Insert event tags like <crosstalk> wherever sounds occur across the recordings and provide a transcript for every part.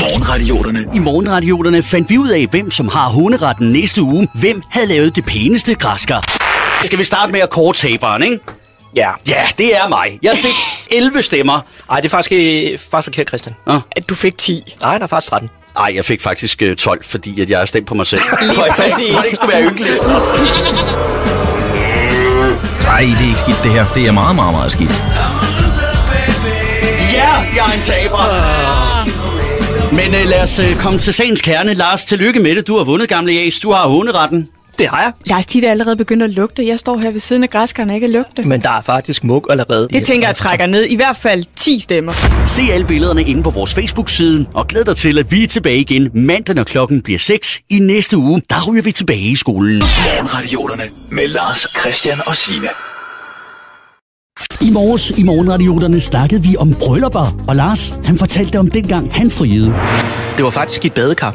Morgenradioterne. I morgenradioterne fandt vi ud af, hvem som har hunderetten næste uge. Hvem havde lavet det pæneste græskar? Skal vi starte med at kåre taberen, ikke? Ja. Ja, det er mig. Jeg fik 11 stemmer. Ej, det er faktisk, øh, faktisk forkert, Christian. At du fik 10. Nej, der er faktisk 13. Nej, jeg fik faktisk øh, 12, fordi at jeg er stemt på mig selv. For jeg præcis. for det ikke skulle være ynkeligt. Nej, det er ikke skidt det her. Det er meget, meget, meget skidt. Ja, jeg er en taber. Men øh, lad os øh, komme til sagens kerne. Lars, tillykke med det. Du har vundet, gamle Jas. Du har hunderetten. Det har jeg. Lars, de er allerede begyndt at lugte. Jeg står her ved siden af græskaren og ikke lugte. Men der er faktisk mug allerede. Det tænker jeg trækker ned. I hvert fald 10 stemmer. Se alle billederne inde på vores Facebook-side, og glæd dig til, at vi er tilbage igen mandag, når klokken bliver 6 i næste uge. Der ryger vi tilbage i skolen. Morgenradioterne med Lars, Christian og Signe. I morges i morgenradioterne snakkede vi om bryllupper, og Lars, han fortalte om dengang han friede. Det var faktisk i et badekar.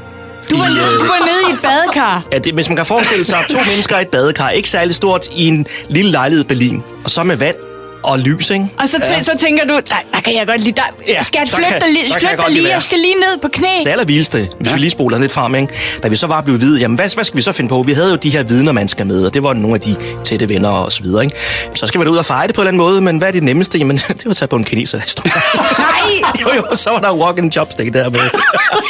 Du var, nede, du var nede i et badekar. Ja, det, hvis man kan forestille sig to mennesker i et badekar, ikke særlig stort, i en lille lejlighed i Berlin, og så med vand og lys, ikke? Og så, ja. så tænker du, der, der kan jeg godt lide dig. Ja, skal jeg der flytte dig, lige- der godt dig lige lige? Jeg skal lige ned på knæ. Det allervildeste, hvis vi lige spoler lidt frem, ikke? da vi så var blevet hvide, jamen hvad, hvad skal vi så finde på? Vi havde jo de her vidner, man skal med, og det var nogle af de tætte venner og så videre. Ikke? Så skal vi da ud og fejre det på en eller anden måde, men hvad er det nemmeste? Jamen, <laughs> det var at tage på en kineserrestaurant. Nej, <laughs> jo, jo, så var der walk and chopstick der med.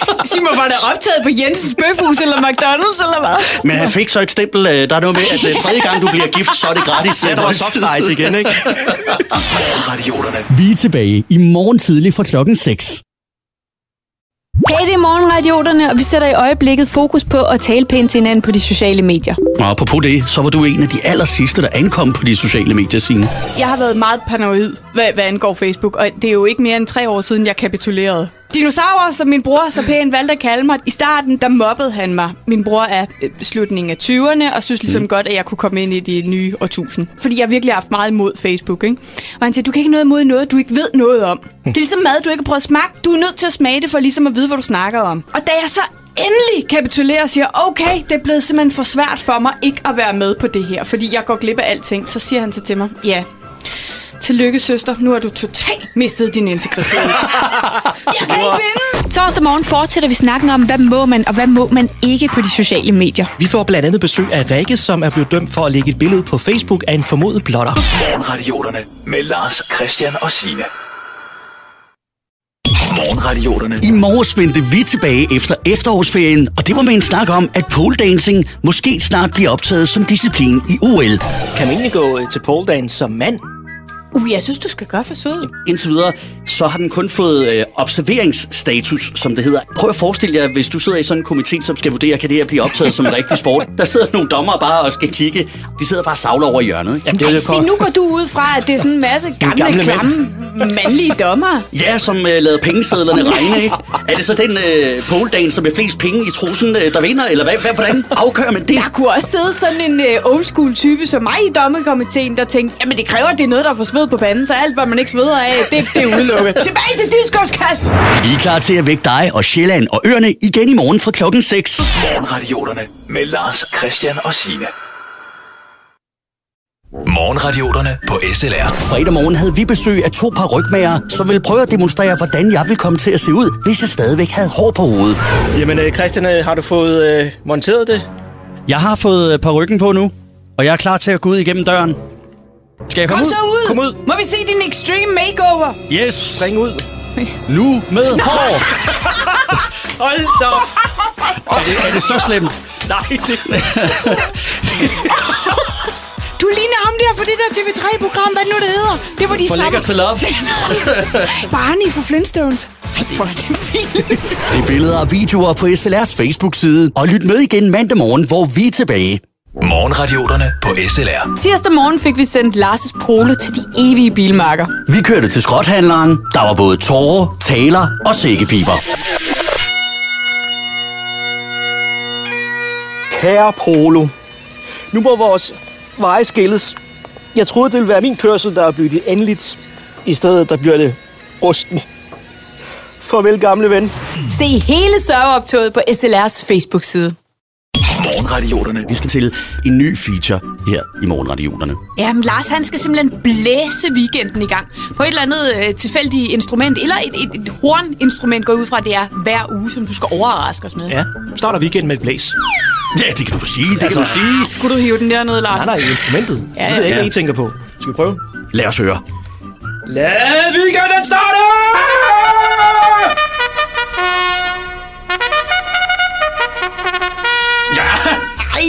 <laughs> Simon, var det optaget på Jensens Bøfhus eller McDonald's eller hvad? Men han fik så et stempel, øh, der er noget med, at øh, tredje gang du bliver gift, så er det gratis. Ja, der var soft ice igen, ikke? <laughs> Vi er tilbage i morgen tidlig fra klokken 6. Hey, det er morgenradioterne, og vi sætter i øjeblikket fokus på at tale pænt til hinanden på de sociale medier. Og apropos det, så var du en af de aller sidste, der ankom på de sociale medier, Signe. Jeg har været meget paranoid, hvad, hvad angår Facebook, og det er jo ikke mere end tre år siden, jeg kapitulerede. Dinosaurer, som min bror så pænt valgte at kalde mig. I starten, der mobbede han mig. Min bror er øh, slutningen af 20'erne, og synes ligesom mm. godt, at jeg kunne komme ind i det nye årtusind. Fordi jeg virkelig har haft meget imod Facebook, ikke? Og han siger, du kan ikke noget imod noget, du ikke ved noget om. Det er ligesom mad, du ikke har prøvet at smage. Du er nødt til at smage det, for ligesom at vide, hvad du snakker om. Og da jeg så endelig kapitulerer og siger, okay, det er blevet simpelthen for svært for mig ikke at være med på det her, fordi jeg går glip af alting, så siger han så til mig, ja, Tillykke, søster. Nu har du totalt mistet din integritet. <laughs> jeg kan ikke vinde. Torsdag morgen fortsætter vi snakken om, hvad må man og hvad må man ikke på de sociale medier. Vi får blandt andet besøg af Rikke, som er blevet dømt for at lægge et billede på Facebook af en formodet blotter. Morgenradioterne med Lars, Christian og Signe. Morgenradioterne. I morges vendte vi tilbage efter efterårsferien, og det var med en snak om, at pole dancing måske snart bliver optaget som disciplin i OL. Kan man egentlig gå øh, til pole dance som mand? Uh, jeg synes, du skal gøre for sød. Indtil videre, så har den kun fået øh, observeringsstatus, som det hedder. Prøv at forestille jer, hvis du sidder i sådan en komité, som skal vurdere, kan det her blive optaget som en <laughs> rigtig sport. Der sidder nogle dommer bare og skal kigge. De sidder bare og savler over i hjørnet. Ikke? Jamen, det er Ej, se, nu går du ud fra, at det er sådan en masse gamle, gamle gamle mænd. klamme, mandlige dommer. <laughs> Ja, som øh, lader pengesedlerne regne, ikke? Er det så den øh, pole dancer med flest penge i trussen, øh, der vinder? Eller hvad, hvad, hvordan afgør man det? Der kunne også sidde sådan en uh, old school type som mig i dommerkomiteen, der tænkte, jamen det kræver, at det er noget, der får sved på panden, så alt, hvad man ikke sveder af, det, det er udelukket. <laughs> Tilbage til diskoskast! Vi er klar til at vække dig og Sjælland og Øerne igen i morgen fra klokken 6. Morgenradioterne med Lars, Christian og Signe. Morgenradioterne på SLR. Fredag morgen havde vi besøg af to par rygmager, som ville prøve at demonstrere, hvordan jeg ville komme til at se ud, hvis jeg stadigvæk havde hår på hovedet. Jamen, øh, Christian, øh, har du fået øh, monteret det? Jeg har fået par ryggen på nu, og jeg er klar til at gå ud igennem døren. Skal jeg Kom komme så ud! Kom ud. Må vi se din extreme makeover? Yes! Spring ud. Nu med hår! <laughs> Hold da op. Er det, er det så slemt? Nej, det... Du ligner ham der for det der TV3-program, hvad nu det hedder. Det var de For samme... lækker til love. <laughs> Barney fra Flintstones. Ej, hvor er det fint. Se billeder og videoer på SLR's Facebook-side, og lyt med igen mandag morgen, hvor vi er tilbage. Morgenradioterne på SLR. Tirsdag morgen fik vi sendt Lars' polo til de evige bilmarker. Vi kørte til skrothandleren. Der var både tårer, taler og sækkepiber. Kære Polo. Nu må vores veje skilles. Jeg troede, det ville være min kørsel, der er blevet endeligt. I stedet, der bliver det rusten. Farvel, gamle ven. Se hele sørgeoptoget på SLR's Facebook-side. Morgenradioterne. Vi skal til en ny feature her i Morgenradioterne. Ja, men Lars han skal simpelthen blæse weekenden i gang. På et eller andet øh, tilfældigt instrument, eller et, et, et horninstrument går ud fra, det er hver uge, som du skal overraske os med. Ja, starter weekend med et blæs. Ja, det kan du sige, det Altså- kan du sige. Skulle du hive den dernede, Lars? Nej, nej, instrumentet. Ja, Ja, jeg ved ikke, ja. hvad I tænker på. Skal vi prøve? Lad os høre. Lad weekenden starte!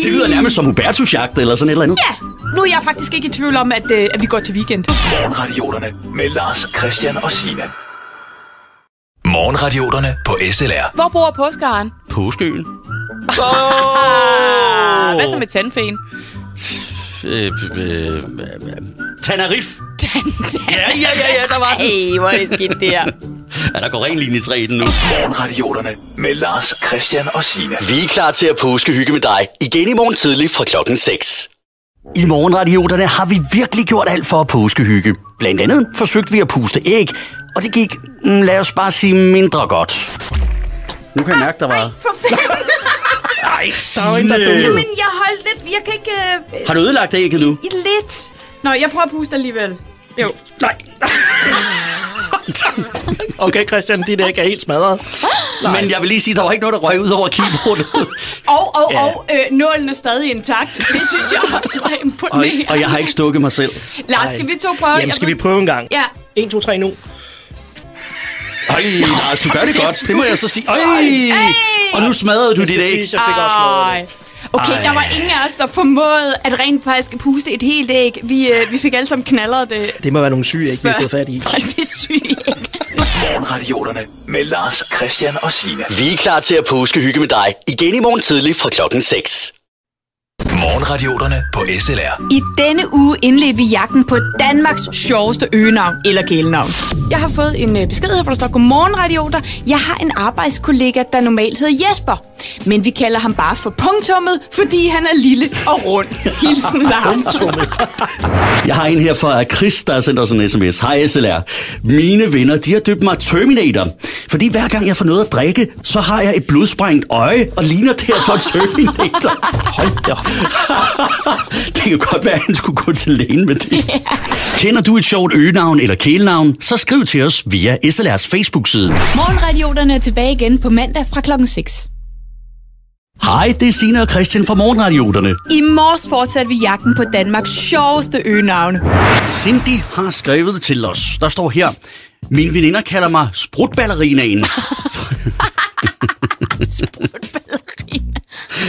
Det lyder nærmest som Hubertus-jagt eller sådan et eller andet. Ja, nu er jeg faktisk ikke i tvivl om, at, øh, at vi går til weekend. Morgenradioterne med Lars, Christian og Signe. Morgenradioterne på SLR. Hvor bor påskeharen? Påskeøen. Ah, <laughs> hvad så med tandfæen? Øh, øh, øh, Tanarif. Tand, Ja, ja, ja, ja, der var den. Hey, hvor er det skidt, det her. Ja, der går ren linje 3 i den nu. Morgenradioterne med Lars, Christian og Signe. Vi er klar til at påskehygge med dig igen i morgen tidlig fra klokken 6. I morgenradioterne har vi virkelig gjort alt for at påskehygge. Blandt andet forsøgte vi at puste æg, og det gik, mm, lad os bare sige, mindre godt. Nu kan jeg mærke, der var... For fanden. <laughs> Ej, Der er jo en, der er Signe. Men jeg holdt lidt, jeg kan ikke... Øh, Har du ødelagt ægget nu? i lidt. Nå, jeg prøver at puste alligevel. Jo. Nej. <laughs> Okay, Christian, dit æg er helt smadret. Men jeg vil lige sige, der var ikke noget, der røg ud over keyboardet. Og, og, Ja. og øh, nålen er stadig intakt. Det synes jeg også var og, imponerende. og jeg har ikke stukket mig selv. Lars, skal vi to prøve? Jamen, skal vi prøve en gang? Ja. 1, 2, 3 nu. Ej, Lars, du gør det godt. Det må jeg så sige. Ej. Og nu smadrede du dit Det æg. jeg fik også smadret Ej. det. Okay, Ej. der var ingen af os, der formåede at rent faktisk puste et helt æg. Vi, øh, vi fik alle sammen knalleret det. Det må være nogle syge æg, vi har fået fat i. Det er sygt. Idioterne med Lars, Christian og Signe. Vi er klar til at påskehygge med dig igen i morgen tidlig fra klokken 6. Morgenradioterne på SLR. I denne uge indledte vi jagten på Danmarks sjoveste øgenavn eller kælenavn. Jeg har fået en øh, besked her, hvor der står, Godmorgen, radioter. Jeg har en arbejdskollega, der normalt hedder Jesper. Men vi kalder ham bare for punktummet, fordi han er lille og rund. Hilsen <laughs> Lars. Jeg har en her fra Chris, der har sendt os en sms. Hej SLR. Mine venner, de har døbt mig Terminator. Fordi hver gang jeg får noget at drikke, så har jeg et blodsprængt øje og ligner derfor Terminator. Hold da op. <laughs> det kan godt være, at han skulle gå til lægen med det. Kender du et sjovt øgenavn eller kælenavn, så skriv til os via SLR's Facebook-side. Morgenradioterne er tilbage igen på mandag fra klokken 6. Hej, det er Signe og Christian fra Morgenradioterne. I morges fortsatte vi jagten på Danmarks sjoveste øgenavne. Cindy har skrevet til os. Der står her, mine veninder kalder mig sprutballerinaen. <laughs>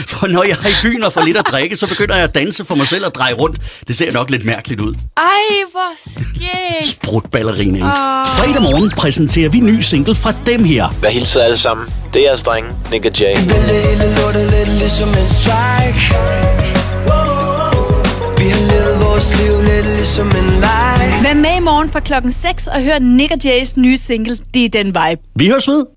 For når jeg er i byen og får lidt at drikke, så begynder jeg at danse for mig selv og dreje rundt. Det ser nok lidt mærkeligt ud. Ej, hvor skægt. Sprutballerinaen. Fredag morgen præsenterer vi en ny single fra dem her. Vær hilset alle sammen. Det er jeres drenge, Nick og Jay. Det hele lortet lidt ligesom en strike Vi har levet vores liv lidt ligesom en leg Vær med i morgen fra klokken 6 og hør Nick og Jays nye single, Det er den vibe. Vi høres ved.